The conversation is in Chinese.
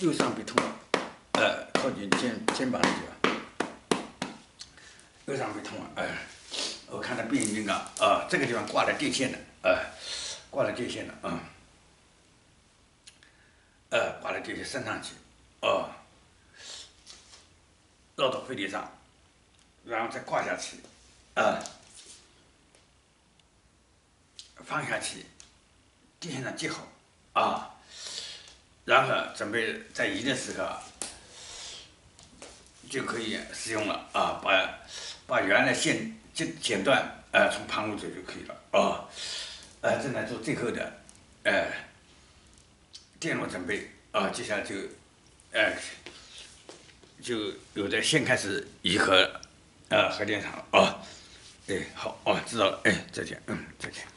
右上臂痛了，呃，靠近肩肩膀的地方，右上臂痛了，哎，我看到变形金刚啊，这个地方挂了电线的，呃，挂了电线的啊，呃，挂了电线升上去，哦，绕到飞碟上，然后再挂下去，啊，放下去，电线上接好，啊。然后准备在移的时候就可以使用了啊，把把原来线剪剪断，呃，从旁路走就可以了啊，呃，正在做最后的呃电路准备啊，接下来就呃就有的先开始移核呃核电厂啊，哎，好啊，知道了，哎，再见，嗯，再见。